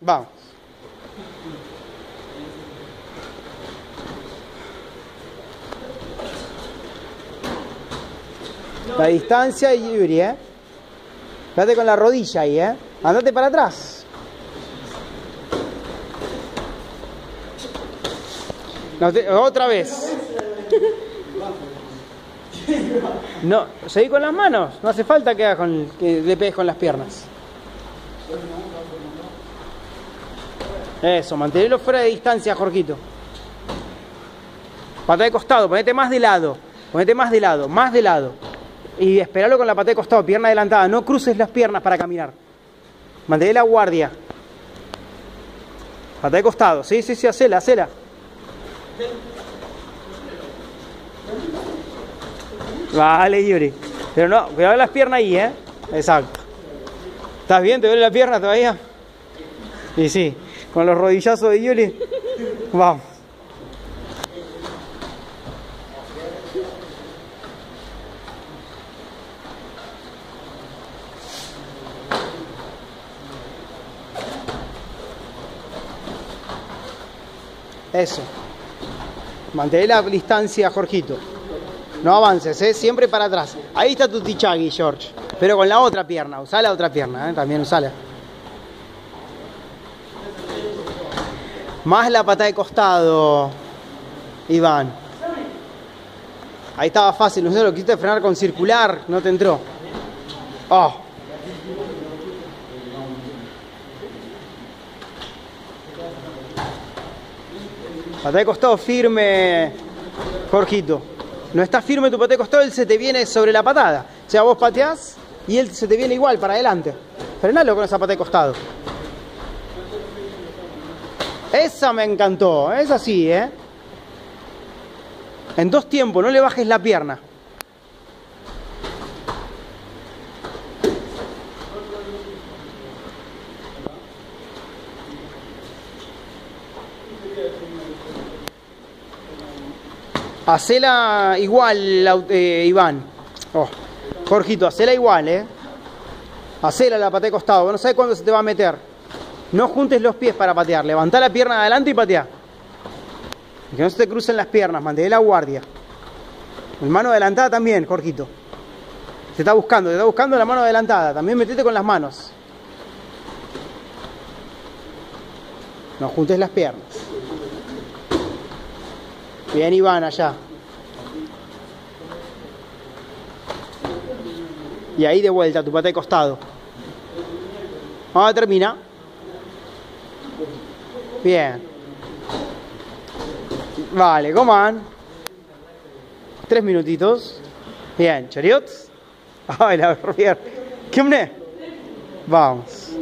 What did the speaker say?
Vamos. La distancia y Yuri, ¿eh? Date con la rodilla ahí, ¿eh? Andate para atrás. No te- otra vez. No, seguí con las manos. No hace falta que, hagas con, que le pegues con las piernas. Eso, mantenerlo fuera de distancia, Jorquito. Pata de costado, ponete más de lado. Ponete más de lado, más de lado. Y esperalo con la pata de costado, pierna adelantada. No cruces las piernas para caminar. Mantén la guardia. Pata de costado, sí, sí, sí, hacela, hacela. Vale, Yuri. Pero no, cuidado las piernas ahí, ¿eh? Exacto. ¿Estás bien? ¿Te duele la pierna todavía? Y sí, con los rodillazos de Yuri. Vamos. Eso. Mantén la distancia, Jorgito. No avances, ¿eh? siempre para atrás. Ahí está tu tichagui, George. Pero con la otra pierna, usá la otra pierna, ¿eh? también usala. Más la pata de costado, Iván. Ahí estaba fácil, no sé, lo quisiste frenar con circular, no te entró. Oh. Pata de costado firme, Jorgito. No está firme tu pata de costado, él se te viene sobre la patada. O sea, vos pateás y él se te viene igual para adelante. Frenalo con esa pata de costado. Esa me encantó, es así, ¿eh? En dos tiempos, no le bajes la pierna. Hacela igual, eh, Iván. Oh, Jorgito, hacela igual, ¿eh? Hacela la patea de costado, no sabes cuándo se te va a meter. No juntes los pies para patear, levantá la pierna adelante y patea. Que no se te crucen las piernas, mantén la guardia. El mano adelantada también, Jorgito. Te está buscando, te está buscando la mano adelantada. También metete con las manos. No juntes las piernas. Bien, Iván, allá. Y ahí de vuelta, tu pata de costado. Vamos a terminar. Bien. Vale, coman. Tres minutitos. Bien, chariot. Ay, la pierna. ¿Qué? Vamos.